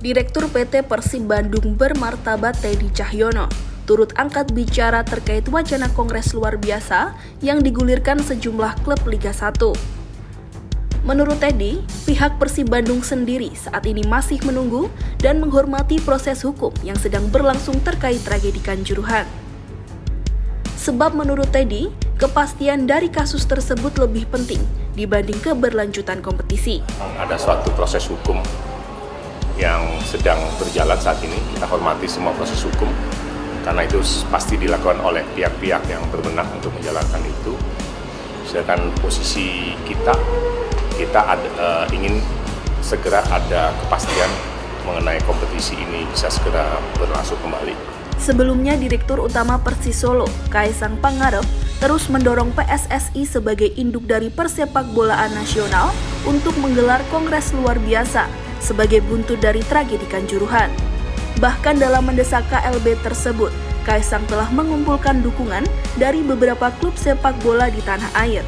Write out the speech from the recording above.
Direktur PT Persib Bandung bermartabat Teddy Cahyono turut angkat bicara terkait wacana kongres luar biasa yang digulirkan sejumlah klub Liga 1. Menurut Teddy, pihak Persib Bandung sendiri saat ini masih menunggu dan menghormati proses hukum yang sedang berlangsung terkait tragedi Kanjuruhan. Sebab menurut Teddy, kepastian dari kasus tersebut lebih penting dibanding keberlanjutan kompetisi. Ada suatu proses hukum yang sedang berjalan saat ini. Kita hormati semua proses hukum karena itu pasti dilakukan oleh pihak-pihak yang berwenang untuk menjalankan itu. Sedangkan posisi kita, kita ada, uh, ingin segera ada kepastian mengenai kompetisi ini bisa segera berlangsung kembali. Sebelumnya, Direktur Utama Persis Solo, Kaisang Pangarep, terus mendorong PSSI sebagai induk dari persepak bolaan nasional untuk menggelar kongres luar biasa sebagai buntut dari tragedi Kanjuruhan. Bahkan dalam mendesak KLB tersebut, Kaisang telah mengumpulkan dukungan dari beberapa klub sepak bola di tanah air